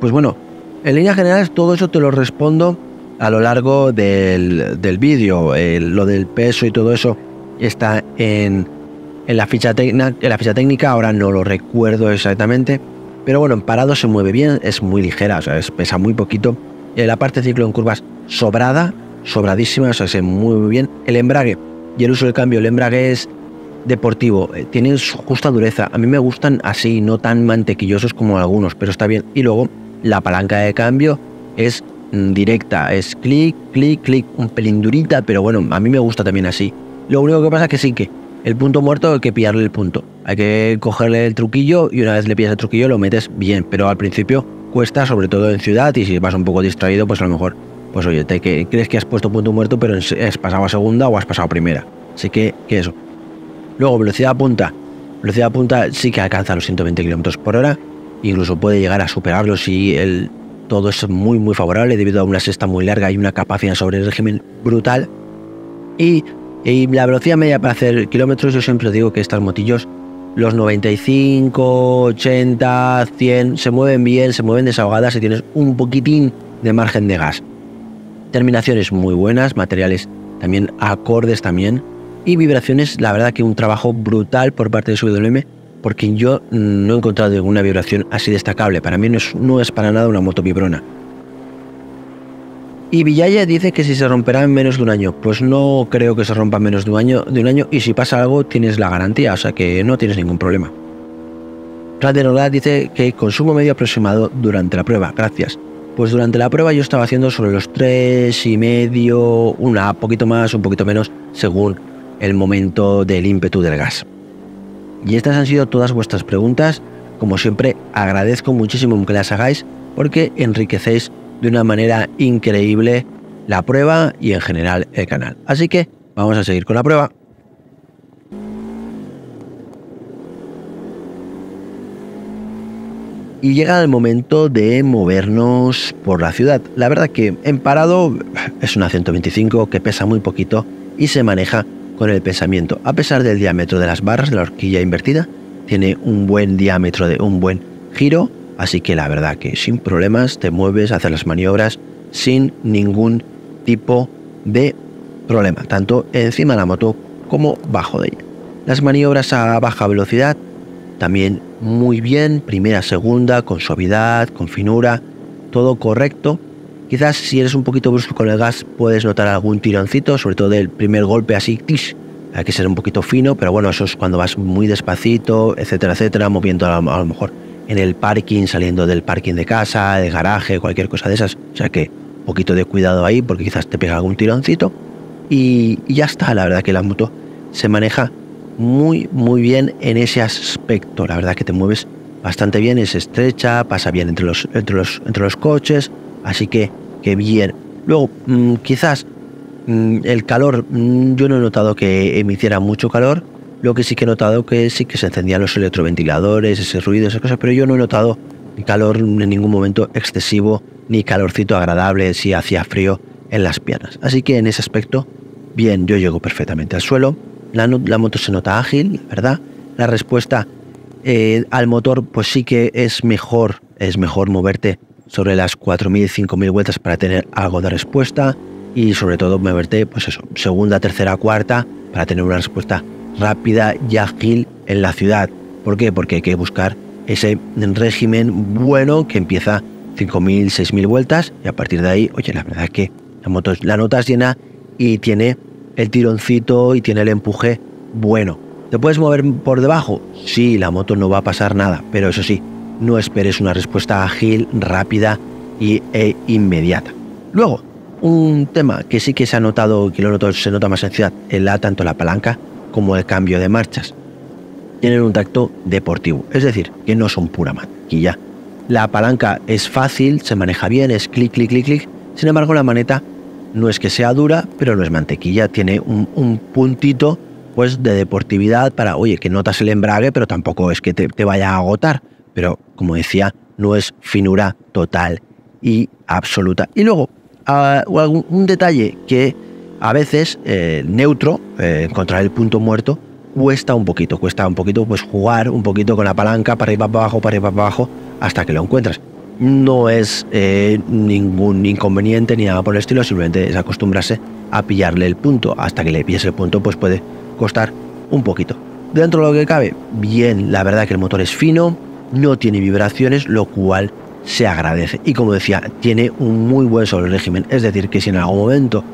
Pues bueno, en líneas generales todo eso te lo respondo a lo largo del, vídeo. lo del peso y todo eso está en, la ficha en la ficha técnica, ahora no lo recuerdo exactamente. Pero bueno, en parado se mueve bien, es muy ligera, o sea, pesa muy poquito. En la parte ciclo en curvas sobrada, sobradísima, o sea, se mueve muy bien. El embrague y el uso del cambio, el embrague es deportivo, eh, tiene su justa dureza. A mí me gustan así, no tan mantequillosos como algunos, pero está bien. Y luego la palanca de cambio es mm, directa, es clic, clic, clic, un pelín durita, pero bueno, a mí me gusta también así. Lo único que pasa es que sí que el punto muerto hay que pillarle el punto. Hay que cogerle el truquillo y una vez le pillas el truquillo lo metes bien, pero al principio cuesta, sobre todo en ciudad, y si vas un poco distraído, pues a lo mejor pues oye, te que, crees que has puesto punto muerto, pero has pasado a segunda o has pasado primera. Así que, que eso. Luego, velocidad punta. Velocidad punta sí que alcanza los 120 km por hora. Incluso puede llegar a superarlo si el, todo es muy, muy favorable debido a una sexta muy larga y una capacidad sobre el régimen brutal. Y, y la velocidad media para hacer kilómetros, yo siempre digo que estas motillos, los 95, 80, 100, se mueven bien, se mueven desahogadas y tienes un poquitín de margen de gas terminaciones muy buenas, materiales también acordes también y vibraciones, la verdad que un trabajo brutal por parte de SWM porque yo no he encontrado ninguna vibración así destacable. Para mí no es, no es para nada una moto vibrona. Y Villaya dice que si se romperá en menos de un año, pues no creo que se rompa en menos de un año, de un año y si pasa algo tienes la garantía, o sea que no tienes ningún problema. Radio dice que consumo medio aproximado durante la prueba, gracias. Pues durante la prueba yo estaba haciendo sobre los tres y medio, una poquito más, un poquito menos, según el momento del ímpetu del gas. Y estas han sido todas vuestras preguntas. Como siempre, agradezco muchísimo que las hagáis porque enriquecéis de una manera increíble la prueba y en general el canal. Así que vamos a seguir con la prueba. y llega el momento de movernos por la ciudad. La verdad que en parado es una 125 que pesa muy poquito y se maneja con el pensamiento. A pesar del diámetro de las barras de la horquilla invertida, tiene un buen diámetro de un buen giro, así que la verdad que sin problemas te mueves, hacer las maniobras sin ningún tipo de problema, tanto encima de la moto como bajo de ella. Las maniobras a baja velocidad también muy bien, primera, segunda, con suavidad, con finura, todo correcto. Quizás si eres un poquito brusco con el gas puedes notar algún tironcito, sobre todo del primer golpe así, hay que ser un poquito fino, pero bueno, eso es cuando vas muy despacito, etcétera, etcétera, moviendo a, lo mejor en el parking, saliendo del parking de casa, del garaje, cualquier cosa de esas. O sea que un poquito de cuidado ahí porque quizás te pega algún tironcito. Y, y ya está, la verdad que la moto se maneja muy, muy bien en ese aspecto. La verdad que te mueves bastante bien, es estrecha, pasa bien entre los, entre los, entre los coches, así que, que bien. Luego, mm, quizás mm, el calor, mm, yo no he notado que emitiera mucho calor, lo que sí que he notado que sí que se encendían los electroventiladores, ese ruido, esas cosas, pero yo no he notado calor en ningún momento excesivo, ni calorcito agradable si hacía frío en las piernas. Así que en ese aspecto, bien, yo llego perfectamente al suelo la, moto se nota ágil, ¿verdad? La respuesta eh, al motor, pues sí que es mejor, es mejor moverte sobre las 4.000, 5.000 vueltas para tener algo de respuesta y sobre todo moverte, pues eso, segunda, tercera, cuarta, para tener una respuesta rápida y ágil en la ciudad. ¿Por qué? Porque hay que buscar ese régimen bueno que empieza 5.000, 6.000 vueltas y a partir de ahí, oye, la verdad es que la moto la nota es llena y tiene el tironcito y tiene el empuje bueno. ¿Te puedes mover por debajo? Sí, la moto no va a pasar nada, pero eso sí, no esperes una respuesta ágil, rápida y, e inmediata. Luego, un tema que sí que se ha notado, que lo noto, se nota más en ciudad, es la, tanto la palanca como el cambio de marchas. Tienen un tacto deportivo, es decir, que no son pura mantequilla. La palanca es fácil, se maneja bien, es clic, clic, clic, clic. Sin embargo, la maneta no es que sea dura, pero no es mantequilla, tiene un, puntito pues de deportividad para, oye, que notas el embrague, pero tampoco es que te, vaya a agotar. Pero como decía, no es finura total y absoluta. Y luego, un detalle que a veces eh, neutro, eh, encontrar el punto muerto, cuesta un poquito, cuesta un poquito pues jugar un poquito con la palanca para arriba para abajo, para arriba para abajo, hasta que lo encuentras no es eh, ningún inconveniente ni nada por el estilo, simplemente es acostumbrarse a pillarle el punto. Hasta que le pilles el punto, pues puede costar un poquito. Dentro de lo que cabe, bien, la verdad que el motor es fino, no tiene vibraciones, lo cual se agradece. Y como decía, tiene un muy buen sobre régimen. Es decir, que si en algún momento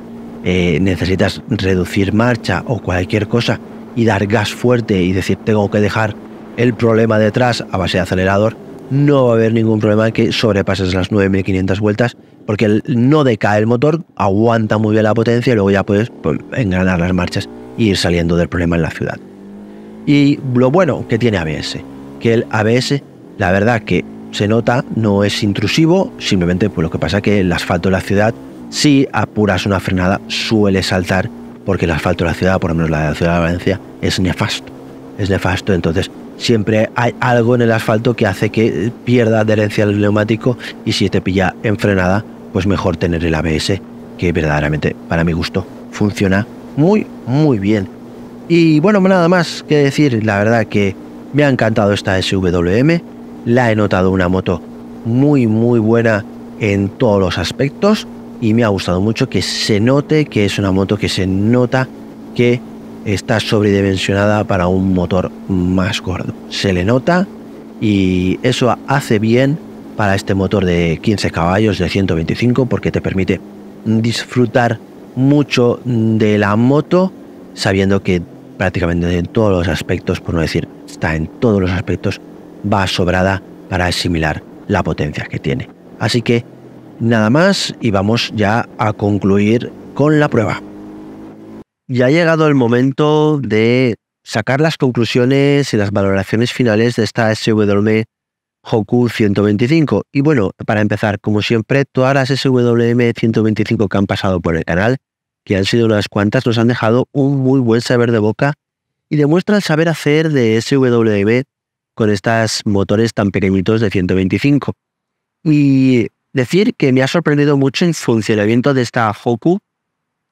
eh, necesitas reducir marcha o cualquier cosa y dar gas fuerte y decir tengo que dejar el problema detrás a base de acelerador, no va a haber ningún problema que sobrepases las 9500 vueltas, porque no decae el motor, aguanta muy bien la potencia y luego ya puedes pues, engranar las marchas e ir saliendo del problema en la ciudad. Y lo bueno que tiene ABS, que el ABS, la verdad que se nota, no es intrusivo, simplemente pues lo que pasa que el asfalto de la ciudad, si apuras una frenada, suele saltar, porque el asfalto de la ciudad, por lo menos la de la ciudad de Valencia, es nefasto. Es nefasto, entonces siempre hay algo en el asfalto que hace que pierda adherencia al neumático y si te pilla en frenada, pues mejor tener el ABS, que verdaderamente para mi gusto funciona muy, muy bien. Y bueno, nada más que decir, la verdad que me ha encantado esta SWM, la he notado una moto muy, muy buena en todos los aspectos y me ha gustado mucho que se note que es una moto que se nota que está sobredimensionada para un motor más gordo. Se le nota y eso hace bien para este motor de 15 caballos de 125 porque te permite disfrutar mucho de la moto sabiendo que prácticamente en todos los aspectos, por no decir está en todos los aspectos, va sobrada para asimilar la potencia que tiene. Así que nada más y vamos ya a concluir con la prueba. Ya ha llegado el momento de sacar las conclusiones y las valoraciones finales de esta SWM Hoku 125. Y bueno, para empezar, como siempre, todas las SWM 125 que han pasado por el canal, que han sido unas cuantas, nos han dejado un muy buen saber de boca y demuestran saber hacer de SWM con estas motores tan pequeñitos de 125. Y decir que me ha sorprendido mucho el funcionamiento de esta Hoku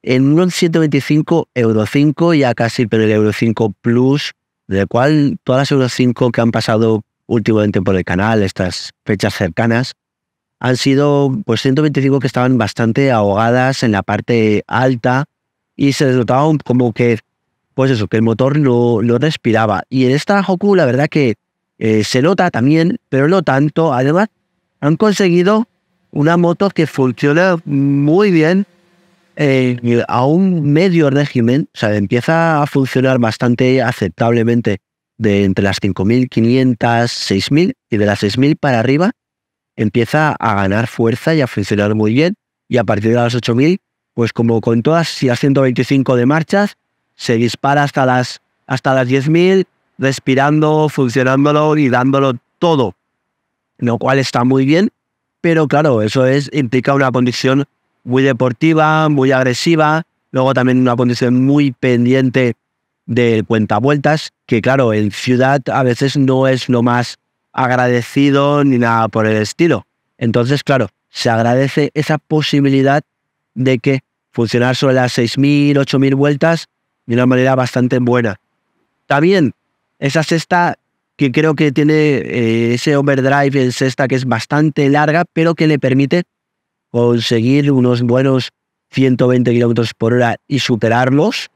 en un 125 Euro 5, ya casi pero el Euro 5 Plus, del cual todas las Euro 5 que han pasado últimamente por el canal, estas fechas cercanas, han sido pues 125 que estaban bastante ahogadas en la parte alta y se les notaba como que, pues eso, que el motor no, lo respiraba. Y en esta Hoku la verdad que eh, se nota también, pero no tanto. Además, han conseguido una moto que funciona muy bien eh, a un medio régimen, o sea, empieza a funcionar bastante aceptablemente de entre las 5.500, 6.000 y de las 6.000 para arriba, empieza a ganar fuerza y a funcionar muy bien. Y a partir de las 8.000, pues como con todas las 125 de marchas, se dispara hasta las, hasta las 10.000, respirando, funcionándolo y dándolo todo, lo cual está muy bien, pero claro, eso es, implica una condición muy deportiva, muy agresiva, luego también una condición muy pendiente de cuentavueltas, que claro, en ciudad a veces no es lo más agradecido ni nada por el estilo. Entonces, claro, se agradece esa posibilidad de que funcionar sobre las 6.000, 8.000 vueltas de una manera bastante buena. También esa sexta que creo que tiene eh, ese overdrive en sexta que es bastante larga, pero que le permite conseguir unos buenos 120 kilómetros por hora y superarlos,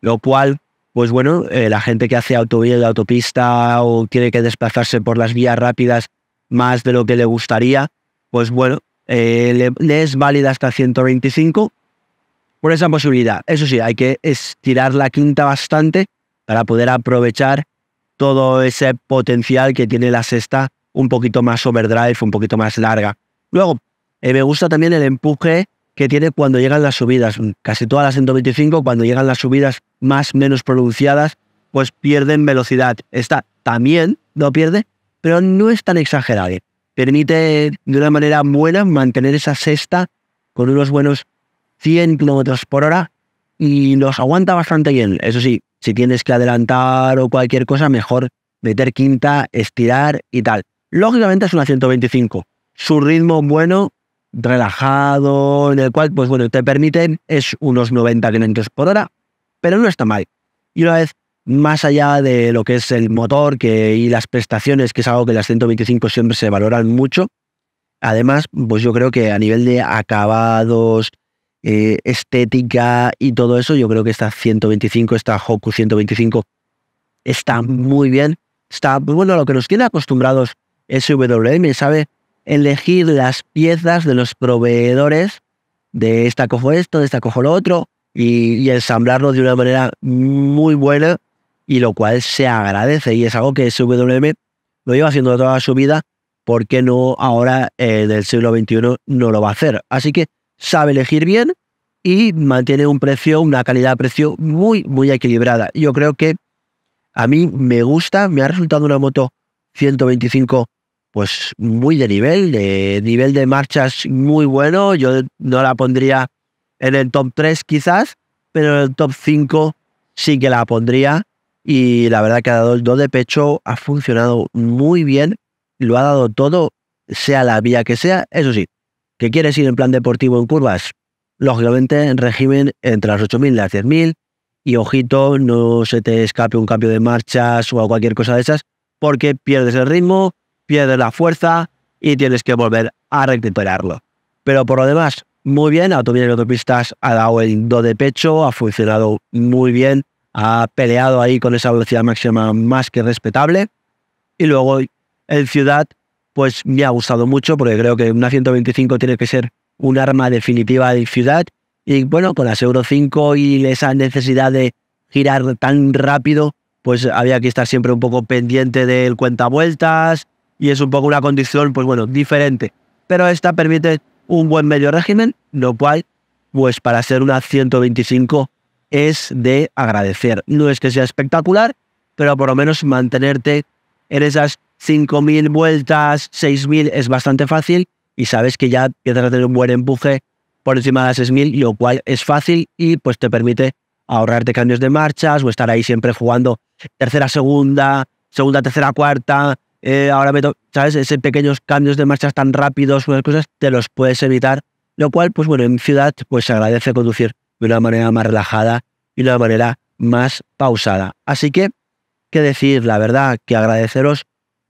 lo cual, pues bueno, eh, la gente que hace autovía de autopista o tiene que desplazarse por las vías rápidas más de lo que le gustaría, pues bueno, eh, le, es válida hasta 125 por esa posibilidad. Eso sí, hay que estirar la quinta bastante para poder aprovechar todo ese potencial que tiene la sexta un poquito más overdrive, un poquito más larga. Luego, eh, me gusta también el empuje que tiene cuando llegan las subidas. Casi todas las 125, cuando llegan las subidas más menos pronunciadas, pues pierden velocidad. Esta también lo pierde, pero no es tan exagerado. Permite de una manera buena mantener esa sexta con unos buenos 100 kilómetros por hora y los aguanta bastante bien. Eso sí, si tienes que adelantar o cualquier cosa, mejor meter quinta, estirar y tal. Lógicamente es una 125. Su ritmo bueno, relajado, en el cual, pues bueno, te permiten, es unos 90 km por hora, pero no está mal. Y una vez más allá de lo que es el motor que, y las prestaciones, que es algo que las 125 siempre se valoran mucho, además, pues yo creo que a nivel de acabados, eh, estética y todo eso, yo creo que esta 125, esta Hoku 125, está muy bien. Está, pues bueno, lo que nos tiene acostumbrados SWM, sabe elegir las piezas de los proveedores de esta cojo esto, de esta cojo lo otro, y, ensamblarlo de una manera muy buena, y lo cual se agradece, y es algo que SWM lo lleva haciendo toda su vida, ¿por qué no ahora en el siglo XXI no lo va a hacer? Así que sabe elegir bien y mantiene un precio, una calidad-precio muy, muy equilibrada. Yo creo que a mí me gusta, me ha resultado una moto 125 pues muy de nivel, de nivel de marchas muy bueno. Yo no la pondría en el top 3 quizás, pero en el top 5 sí que la pondría. Y la verdad que ha dado el do de pecho, ha funcionado muy bien, lo ha dado todo, sea la vía que sea. Eso sí, que quieres ir en plan deportivo en curvas, lógicamente en régimen entre las 8.000 y las 10.000 y ojito, no se te escape un cambio de marchas o cualquier cosa de esas, porque pierdes el ritmo, pierdes la fuerza y tienes que volver a recuperarlo. Pero por lo demás, muy bien, y Autopistas ha dado el do de pecho, ha funcionado muy bien, ha peleado ahí con esa velocidad máxima más que respetable. Y luego en Ciudad pues me ha gustado mucho porque creo que una 125 tiene que ser un arma definitiva de ciudad. Y bueno, con las Euro 5 y esa necesidad de girar tan rápido, pues había que estar siempre un poco pendiente del cuentavueltas y es un poco una condición, pues bueno, diferente. Pero esta permite un buen medio régimen, lo cual, pues para ser una 125 es de agradecer. No es que sea espectacular, pero por lo menos mantenerte en esas 5.000 vueltas, 6.000 es bastante fácil y sabes que ya empiezas a tener un buen empuje por encima de las 6.000, lo cual es fácil y pues te permite ahorrarte cambios de marchas o estar ahí siempre jugando tercera, segunda, segunda, tercera, cuarta. Eh, ahora me ¿sabes? Esos pequeños cambios de marchas tan rápidos, unas cosas, te los puedes evitar. Lo cual, pues bueno, en ciudad, pues se agradece conducir de una manera más relajada y de una manera más pausada. Así que, qué decir, la verdad, que agradeceros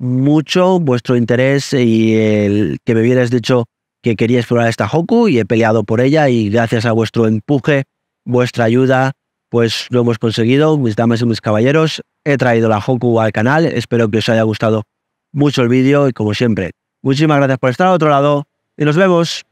mucho vuestro interés y el que me hubierais dicho que quería explorar esta Hoku y he peleado por ella y gracias a vuestro empuje, vuestra ayuda, pues lo hemos conseguido, mis damas y mis caballeros. He traído la Hoku al canal, espero que os haya gustado mucho el vídeo y como siempre, muchísimas gracias por estar al otro lado y nos vemos.